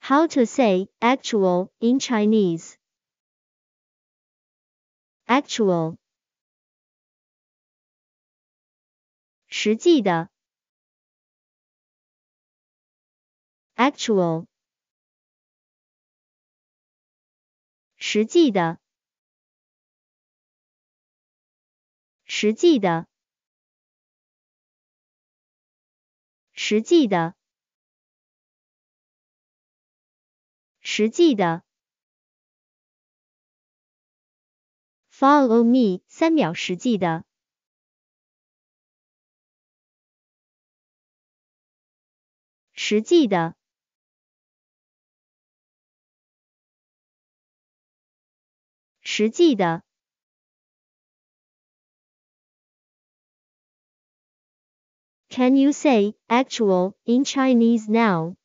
How to say actual in Chinese? Actual 实际的 Actual 实际的实际的实际的 实际的，Follow me，三秒实际的，实际的，实际的。Can you say actual in Chinese now?